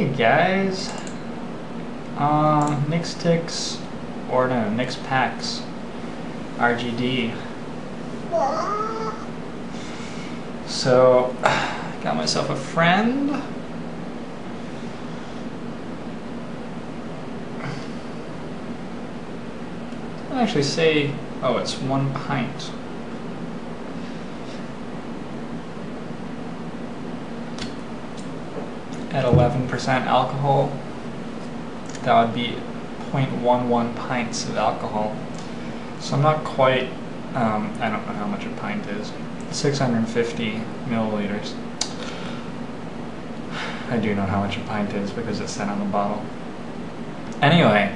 Hey guys, uh, Nixtix, or no, Nixpax, RGD. So, got myself a friend. I actually say, oh, it's one pint. At 11% alcohol, that would be 0.11 pints of alcohol. So I'm not quite, um, I don't know how much a pint is, 650 milliliters. I do know how much a pint is because it's said on the bottle. Anyway,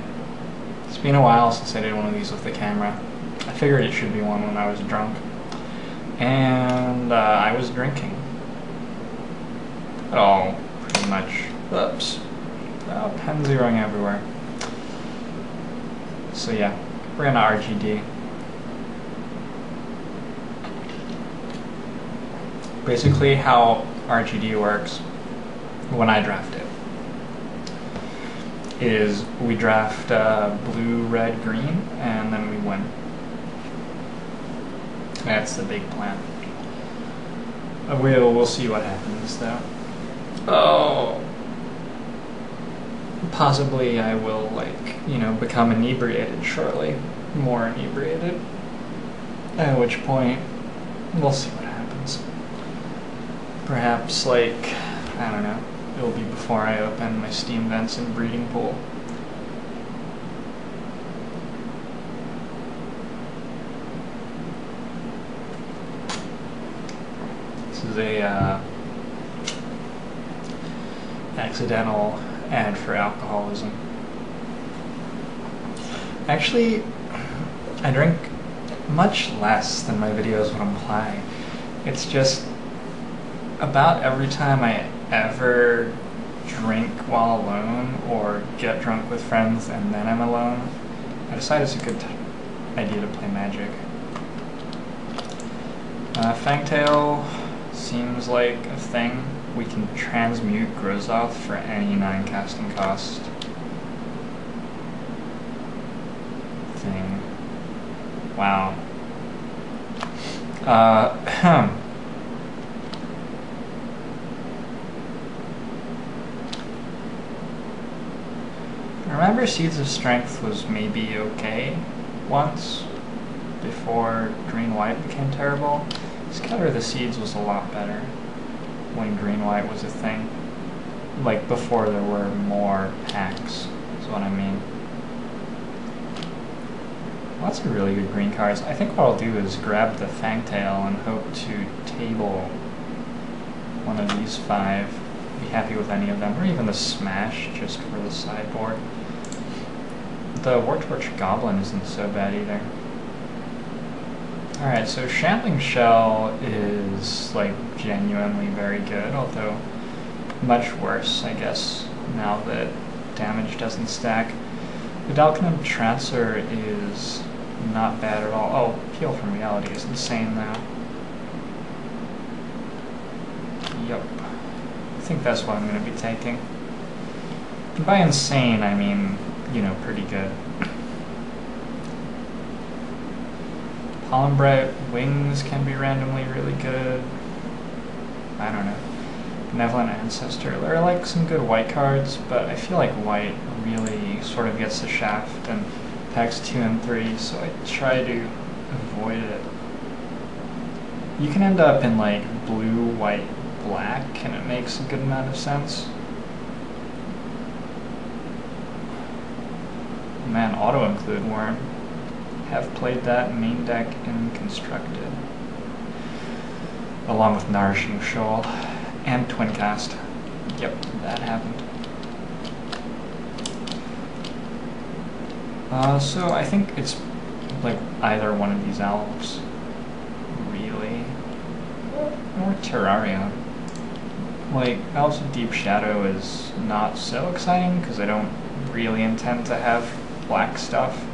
it's been a while since I did one of these with the camera. I figured it should be one when I was drunk. And uh, I was drinking. Oh, much. Oops. Oh, pen zeroing everywhere. So yeah, we're gonna RGD. Basically how RGD works when I draft it is we draft uh, blue, red, green, and then we win. That's the big plan. We'll, we'll see what happens though. Oh. Possibly I will, like, you know, become inebriated shortly. More inebriated. At which point, we'll see what happens. Perhaps, like, I don't know, it'll be before I open my steam vents and breeding pool. This is a uh, accidental and for alcoholism. Actually, I drink much less than my videos would imply. It's just about every time I ever drink while alone or get drunk with friends and then I'm alone, I decide it's a good idea to play Magic. Uh, Fangtail seems like a thing. We can transmute Grozoth for any 9 casting cost thing. Wow. Uh, remember Seeds of Strength was maybe okay once before Green White became terrible. Scatter the Seeds was a lot better when Green White was a thing. Like before there were more packs, is what I mean. Lots of really good green cards. I think what I'll do is grab the Fangtail and hope to table one of these five. Be happy with any of them, or even the Smash just for the sideboard. The Wartorch Goblin isn't so bad either. Alright, so Shambling Shell is, like, genuinely very good, although much worse, I guess, now that damage doesn't stack. The Vedalken Entrancer is not bad at all. Oh, Peel from Reality is insane now. Yup. I think that's what I'm going to be taking. By insane, I mean, you know, pretty good. Pollen Wings can be randomly really good. I don't know. Benevolent Ancestor. There are like some good white cards, but I feel like white really sort of gets the shaft and packs 2 and 3, so I try to avoid it. You can end up in like blue, white, black, and it makes a good amount of sense. Man, Autochthon Wurm. Have played that main deck in Constructed. Along with Nourishing Shoal and Twincast. Yep, that happened. Uh, so I think it's like either one of these elves, really, or Terrarion. Like, Elves of Deep Shadow is not so exciting because I don't really intend to have black stuff.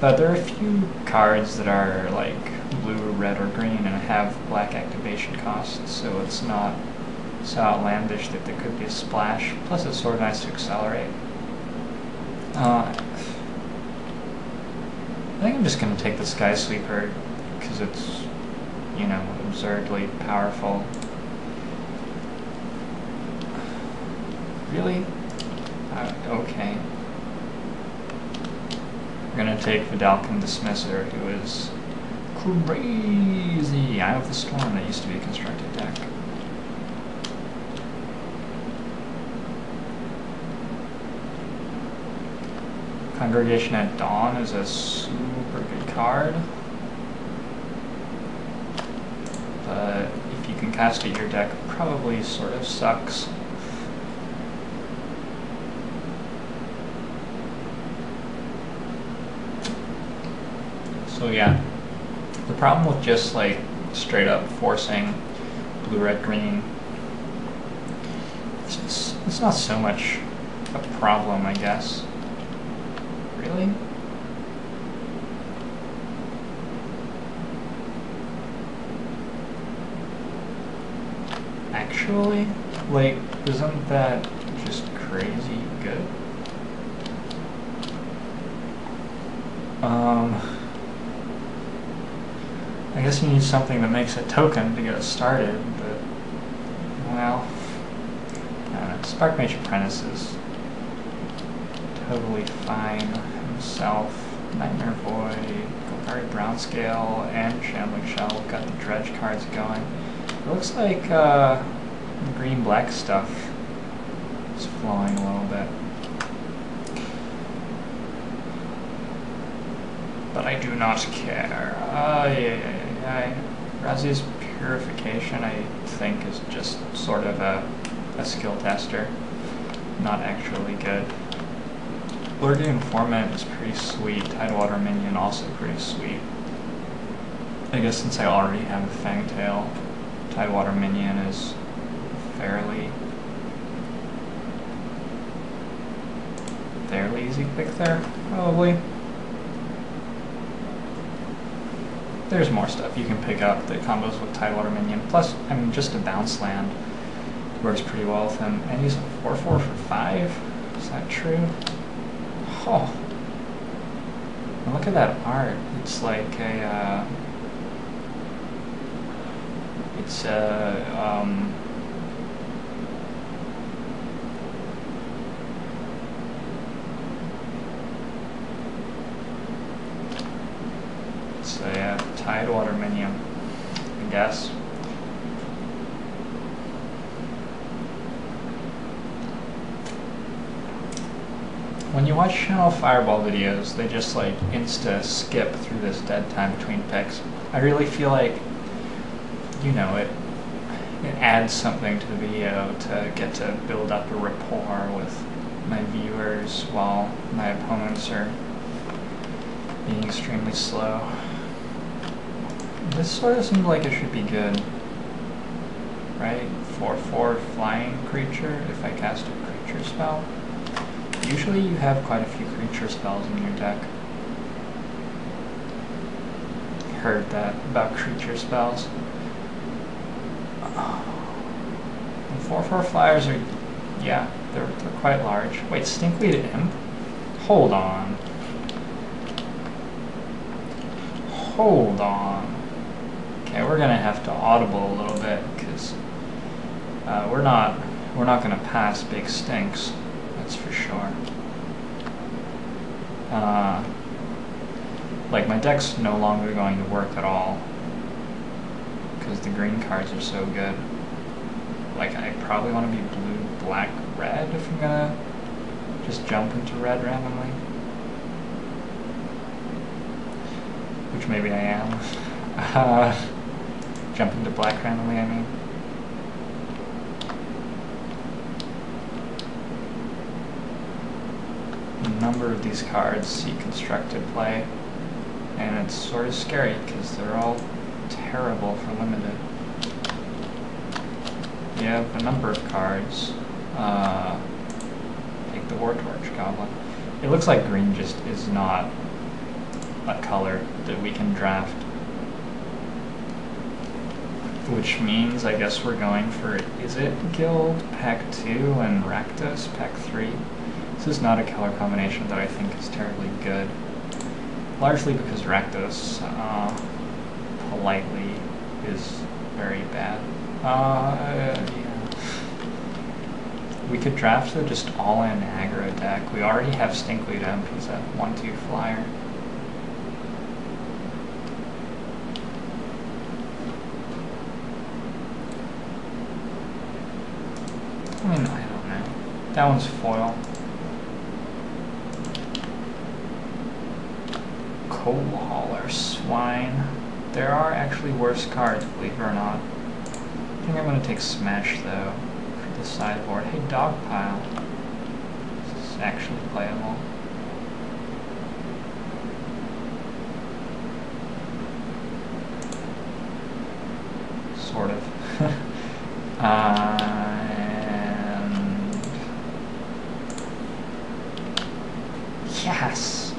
But there are a few cards that are like blue, red, or green and have black activation costs, so it's not so outlandish that there could be a splash. Plus, it's sort of nice to accelerate. Uh, I think I'm just going to take the Sky Sweeper because it's, you know, absurdly powerful. Really? Uh, okay. Going to take Vedalken Dismisser, who is crazy. Eye of the Storm that used to be a constructed deck. Congregation at Dawn is a super good card. But if you can cast it, your deck probably sort of sucks. So yeah, the problem with just like straight up forcing blue, red, green, it's, it's, it's not so much a problem, I guess. Really? Actually, like, isn't that just crazy good? Um, guess you need something that makes a token to get started, but, well, I know. Spark Mage Apprentice is totally fine himself. Nightmare Void, Golgari Brown Scale, and Shambling Shell got the dredge cards going. It looks like uh, green black stuff is flowing a little bit. But I do not care. Uh, yeah, yeah, yeah. Razia's Purification, I think, is just sort of a, a skill tester. Not actually good. Lurking Informant is pretty sweet. Tidewater Minion also pretty sweet. I guess since I already have a Fangtail, Tidewater Minion is fairly fairly easy pick there, probably. There's more stuff you can pick up that combos with Tidewater Minion. Plus, I mean, just a bounce land works pretty well with him. And he's a 4-4 for 5. Is that true? Oh. Look at that art. It's like a, uh, it's a, um, it's a uh, Tidewater minion, When you watch Channel Fireball videos, they just like insta skip through this dead time between picks. I really feel like, you know, it it adds something to the video to get to build up a rapport with my viewers while my opponents are being extremely slow. This sort of seems like it should be good, right? 4-4 flying creature if I cast a creature spell. Usually you have quite a few creature spells in your deck. Heard that about creature spells. 4-4 flyers are, yeah, they're, they're quite large. Wait, Stinkweed Imp? Hold on. Hold on. We're gonna have to audible a little bit because uh, we're not we're not gonna pass big stinks that's for sure. Uh, like, my deck's no longer going to work at all. Because the green cards are so good. Like, I probably want to be blue, black, red if I'm gonna just jump into red randomly. Which maybe I am. Uh, jump into black randomly, I mean. number of these cards see constructed play, and it's sort of scary because they're all terrible for limited. You have a number of cards. Uh, take the War Torch Goblin. It looks like green just is not a color that we can draft which means I guess we're going for is it Guild Pack 2 and Rakdos Pack 3. This is not a color combination that I think is terribly good, largely because Rakdos uh, politely is very bad. Uh, yeah. We could draft a just all-in aggro deck. We already have Stinkweed Imp, he's a 1-2 flyer. I mean, I don't know. That one's foil. Coal hauler, swine. There are actually worse cards, believe it or not. I think I'm gonna take smash though for the sideboard. Hey, dogpile. This is actually playable. Sort of. uh, Yes!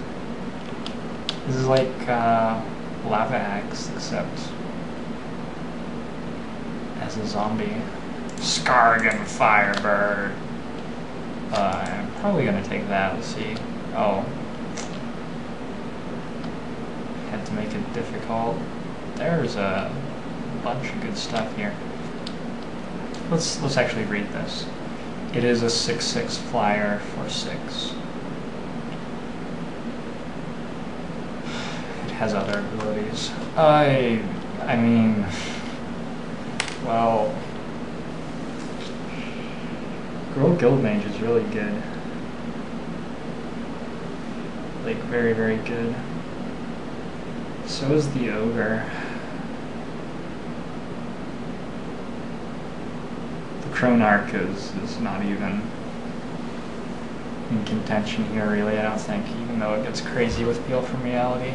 This is like uh, Lava Axe, except as a zombie. Skarrgan Firebird. Uh, I'm probably gonna take that, let's see. Oh. Had to make it difficult. There's a bunch of good stuff here. Let's let's actually read this. It is a 6-6 flyer for 6. Has other abilities. I, I mean, well, Gruul Guildmage is really good. Like, very, very good. So is the Ogre. The Chronarch is, is not even in contention here, really, I don't think, even though it gets crazy with Peel from Reality.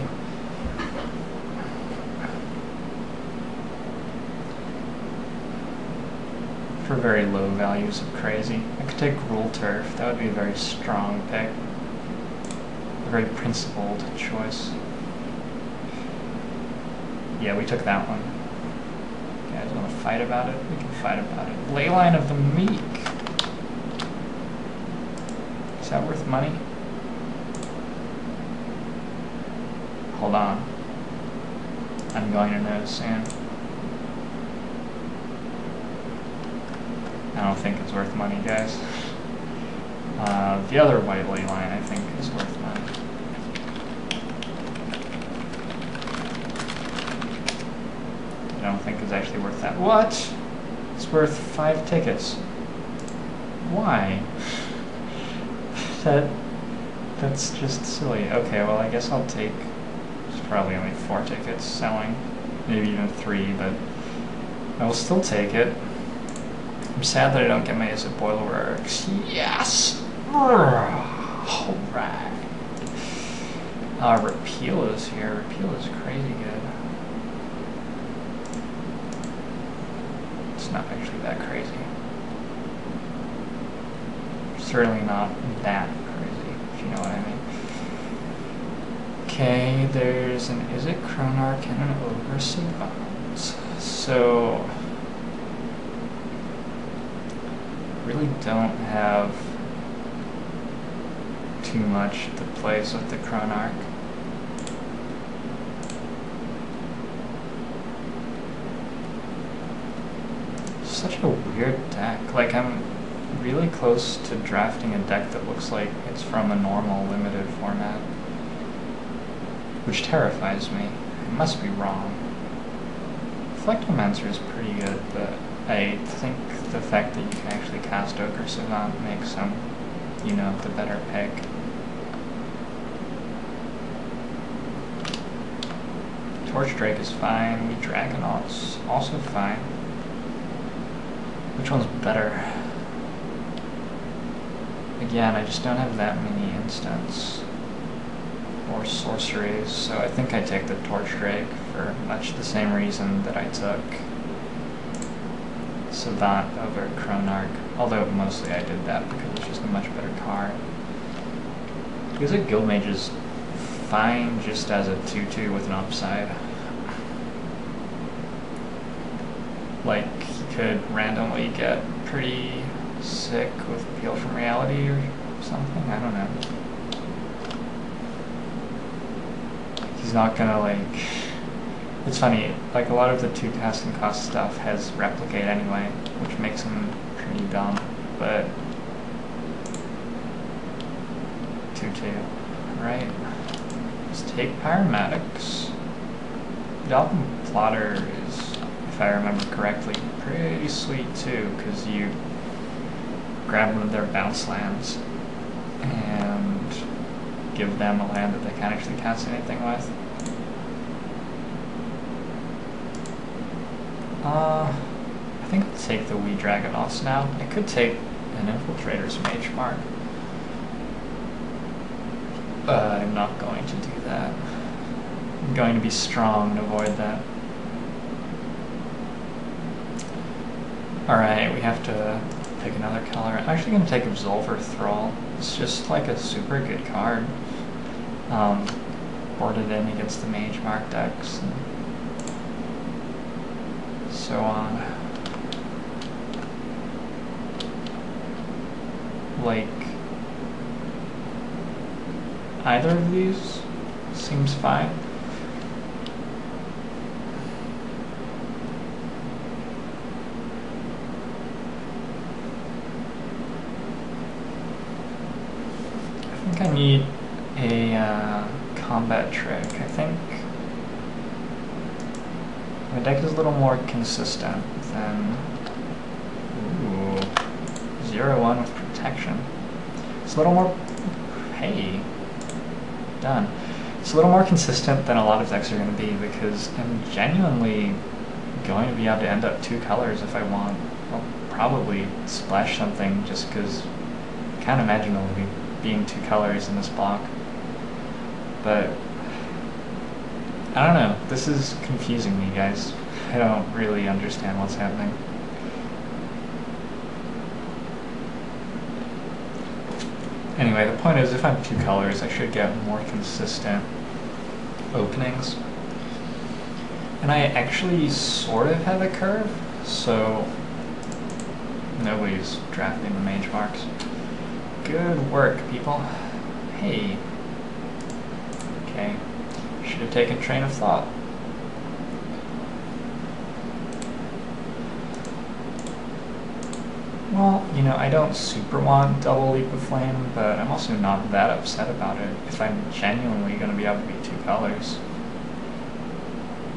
For very low values of crazy. I could take Gruul Turf, that would be a very strong pick. A very principled choice. Yeah, we took that one. You guys want to fight about it? We can fight about it. Leyline of the Meek. Is that worth money? Hold on. I'm going to know soon. I don't think it's worth money, guys. Uh, the other white ley line, I think, is worth money. I don't think it's actually worth that. What? It's worth five tickets. Why? that that's just silly. Okay, well I guess I'll take. It's probably only four tickets selling, maybe even three, but I will still take it. I'm sad that I don't get my Izzet Boilerworks. Yes! Alright. Uh, Repeal is here. Repeal is crazy good. It's not actually that crazy. Certainly not that crazy, if you know what I mean. Okay, there's an Izzet Chronarch and an Ogre Savant. So, really don't have too much to place with the Chronarch. Such a weird deck. Like, I'm really close to drafting a deck that looks like it's from a normal limited format. Which terrifies me. I must be wrong. Flectomancer is pretty good, but I think the fact that you can actually cast Ogre Savant makes him, you know, the better pick. Torch Drake is fine, Dragonaut's also fine. Which one's better? Again, I just don't have that many instants or sorceries, so I think I take the Torch Drake for much the same reason that I took Savant over Chronarch, although mostly I did that because it's just a much better card. Because a Guildmage is fine just as a 2-2 with an upside. like he could randomly get pretty sick with Appeal from Reality or something. I don't know. He's not gonna like. It's funny, like a lot of the two casting cost stuff has replicate anyway, which makes them pretty dumb, but 2-2. Right. Let's take Pyromatics. Dolphin Plotter is, if I remember correctly, pretty sweet too, because you grab one of their bounce lands and give them a land that they can't actually cast anything with. Uh, I think I'll take the Wee Dragonauts now. I could take an Infiltrator's Mage Mark. But I'm not going to do that. I'm going to be strong and avoid that. Alright, we have to pick another color. I'm actually going to take Absolver Thrall. It's just like a super good card. Um, boarded in against the Mage Mark decks and so on. Like, either of these seems fine. I think I need a uh, combat trick. I think my deck is a little more consistent than ooh, zero one with protection. It's a little more. Hey, done. It's a little more consistent than a lot of decks are going to be because I'm genuinely going to be able to end up two colors if I want. I'll probably splash something just because I can't imagine only being two colors in this block. But I don't know. This is confusing me, guys. I don't really understand what's happening. Anyway, the point is, if I'm two colors, I should get more consistent openings. And I actually sort of have a curve, so nobody's drafting the mage marks. Good work, people. Hey. Okay. Should have taken train of thought. Well, you know, I don't super want double leap of flame, but I'm also not that upset about it if I'm genuinely going to be able to be two colors.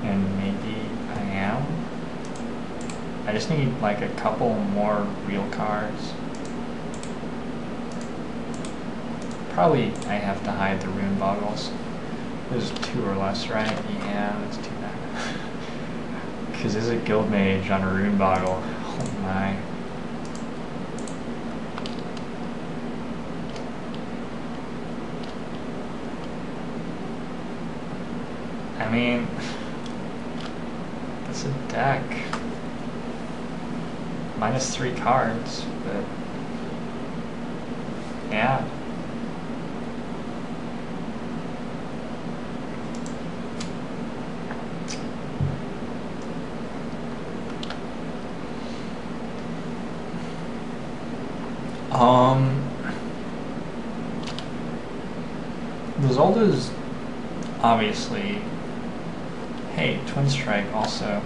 And maybe I am. I just need like a couple more real cards. Probably I have to hide the rune boggles. There's two or less, right? Yeah, that's too bad. Because there's a guild mage on a rune boggle. Oh my. I mean, that's a deck. Minus three cards, but yeah. Um, the Zolda's obviously Hey, Twin Strike also.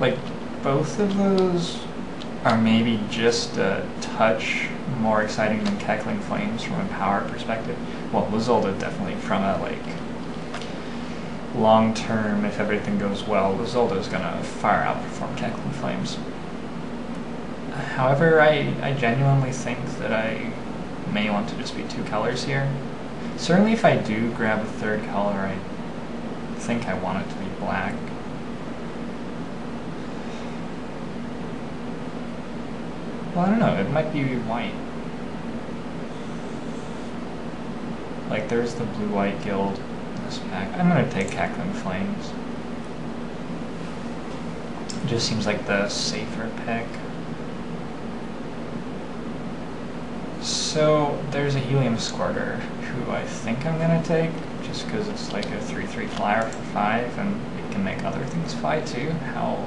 Like, both of those are maybe just a touch more exciting than Cackling Flames from a power perspective. Well, Lyzolda definitely from a, like, long term, if everything goes well, Lyzolda is gonna far outperform Cackling Flames. However, I, I genuinely think that I may want to just be two colors here. Certainly if I do grab a third color, I think I want it to be black. Well, I don't know, it might be white. Like, there's the blue-white guild in this pack. I'm gonna take Cackling Flames. It just seems like the safer pick. So, there's a Helium Squirter, who I think I'm gonna take just because it's like a 3-3 flyer for 5 and it can make other things fly too. How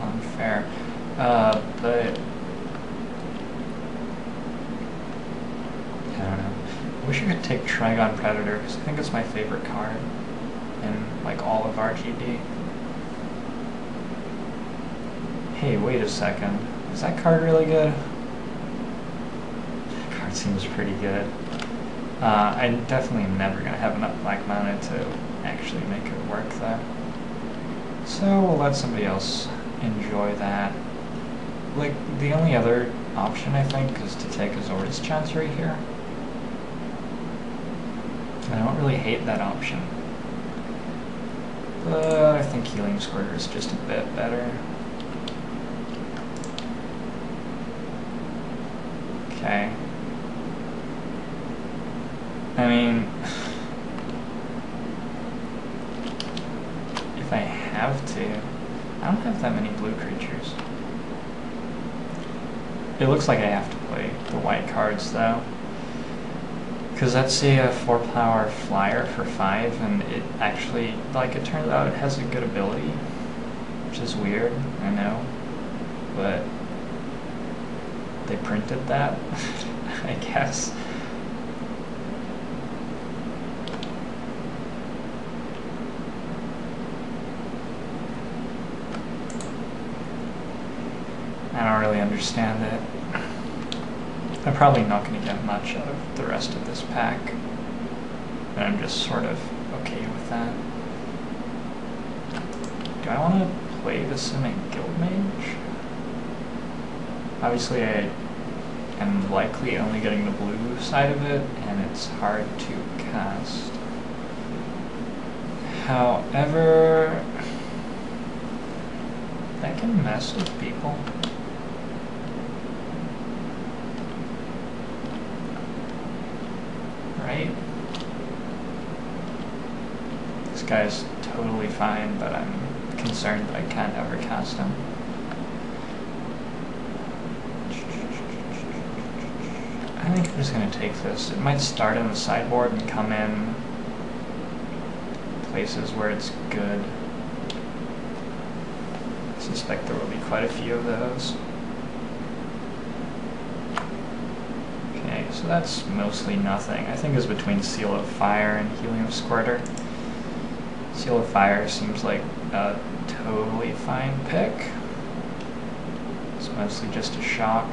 unfair. Uh, but I don't know. I wish I could take Trigon Predator because I think it's my favorite card in like all of RGD. Hey, wait a second. Is that card really good? That card seems pretty good. Uh, I definitely am never going to have enough black mana to actually make it work though. So we'll let somebody else enjoy that. Like, the only other option I think is to take Azorius Chancery here. I don't really hate that option. But I think Helium Squirter is just a bit better. Okay. I mean, if I have to, I don't have that many blue creatures. It looks like I have to play the white cards though. Because that's a, a 4 power flyer for 5, and it actually, like, it turns out it has a good ability, which is weird, I know, but they printed that, I guess. I don't really understand it. I'm probably not going to get much out of the rest of this pack, and I'm just sort of okay with that. Do I want to play the Simic Guildmage? Obviously I am likely only getting the blue side of it, and it's hard to cast. However, that can mess with people. right? This guy's totally fine, but I'm concerned that I can't ever cast him. I think I'm just going to take this. It might start in the sideboard and come in places where it's good. I suspect there will be quite a few of those. Okay, so that's mostly nothing. I think it's between Seal of Fire and Helium Squirter. Seal of Fire seems like a totally fine pick. It's mostly just a shock.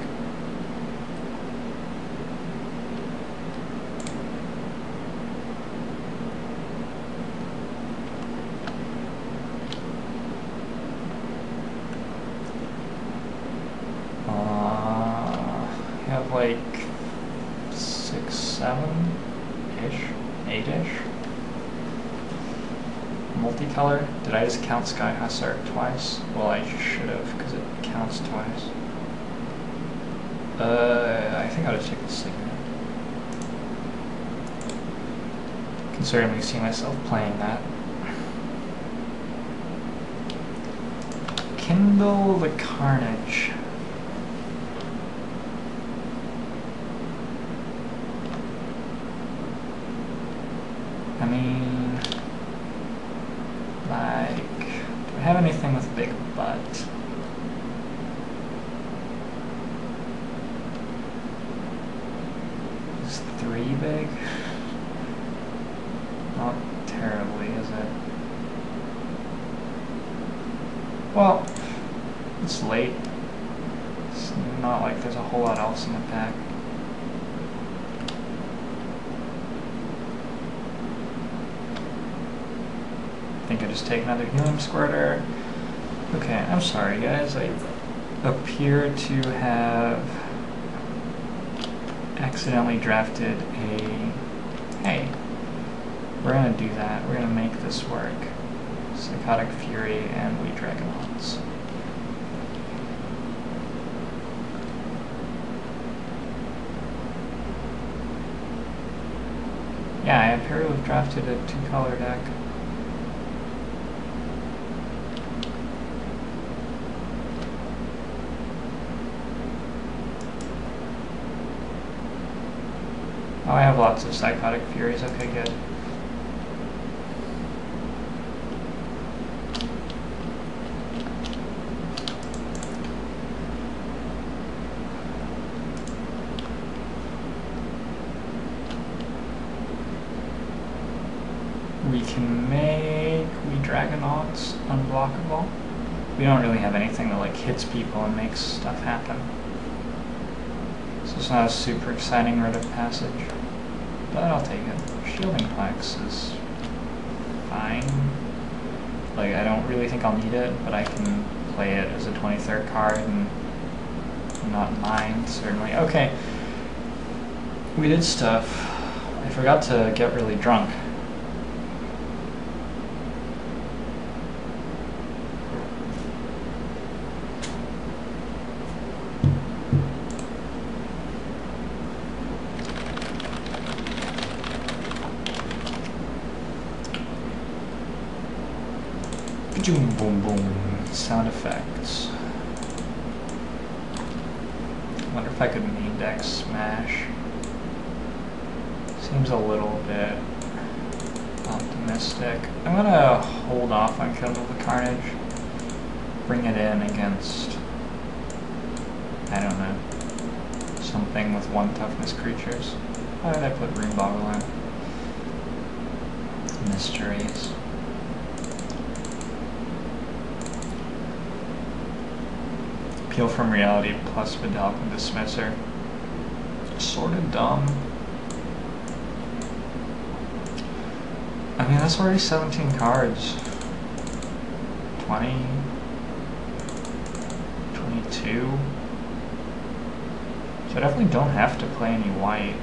Uh, have like seven-ish, eight-ish. Multicolor. Did I just count Sky Hussar twice? Well, I should have, because it counts twice. Uh, I think I'll just take the Signet. Can certainly see myself playing that. Kindle the Carnage. I mean, like, do I have anything with big butt? Is three big? Not terribly, is it? Well, it's late. It's not like there's a whole lot else in the pack. think I just take another helium squirter. Okay, I'm sorry guys, I appear to have accidentally drafted a... Hey, we're gonna do that. We're gonna make this work. Psychotic Fury and Wee Dragonauts. Yeah, I appear to have drafted a two-color deck. have lots of psychotic furies. Okay, good. We can make Wee Dragonauts unblockable. We don't really have anything that like hits people and makes stuff happen. So it's not a super exciting rite of passage. But I'll take it. Shielding Plax is fine. Like I don't really think I'll need it, but I can play it as a 23rd card and not mind, certainly. Okay. We did stuff. I forgot to get really drunk. Boom, boom, boom. Sound effects. wonder if I could main deck smash. Seems a little bit optimistic. I'm gonna hold off on Kindle the Carnage. Bring it in against, I don't know, something with one toughness creatures. Why did I put Rune Boggle in? Mysteries. Appeal from Reality plus Vedalken Dismisser. Sort of dumb. I mean, that's already 17 cards. 20. 22. So I definitely don't have to play any white.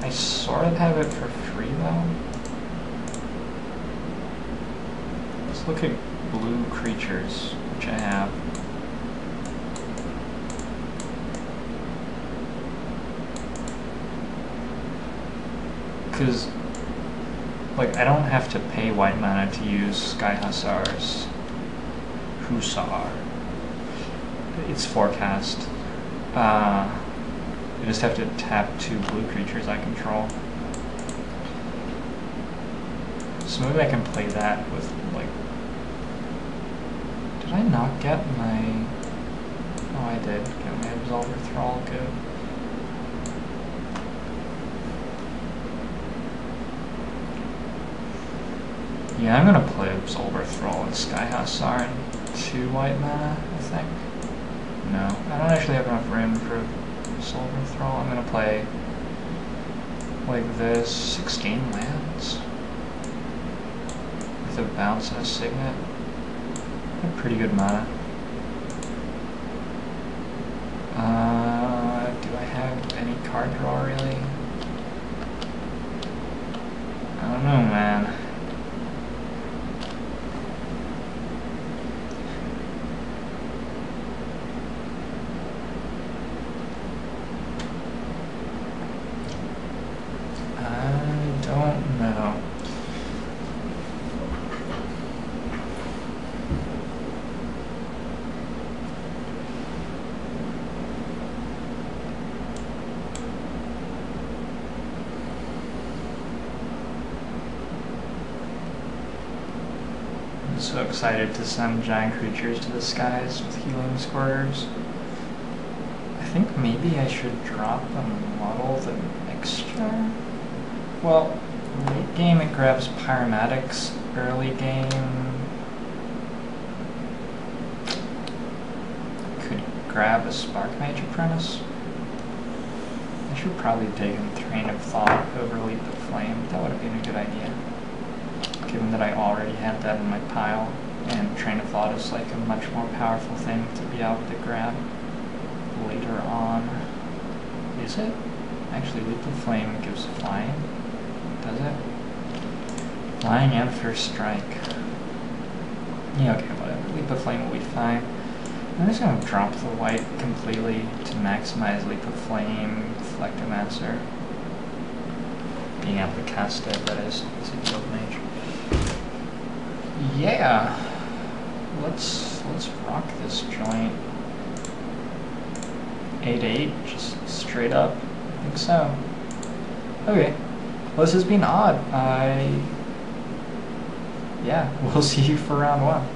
I sort of have it for free though. Let's look at blue creatures, which I have. Because, like, I don't have to pay white mana to use Sky Hussars. Hussar. It's forecast. Uh, I just have to tap two blue creatures I control. So maybe I can play that with, like... Did I not get my... Oh, I did. Get my Absolver Thrall, good. Yeah, I'm gonna play Absolver Thrall and Sky and two white mana, I think. No, I don't actually have enough room for Absolver Thrall. I'm gonna play like this, 16 lands with a bounce and a signet. A pretty good mana. Uh, do I have any card draw really? I don't know, man. so excited to send giant creatures to the skies with helium squirters. I think maybe I should drop a muddle the mixture. Well, late game it grabs pyromatics, early game could grab a spark mage apprentice. I should probably take a train of thought over leap of flame. That would have been a good idea given that I already had that in my pile, and Train of Thought is like a much more powerful thing to be able to grab later on. Is it? Actually, Leap of Flame gives flying, does it? Flying and First Strike. Yeah, okay, whatever. Leap of Flame will be fine. I'm just to drop the white completely to maximize Leap of Flame, Flectomancer. Being able to cast it, that is, as a guild mage yeah, let's let's rock this joint. Eight eight, just straight up. I think so. Okay. Well, this has been odd. I yeah, we'll see you for round one.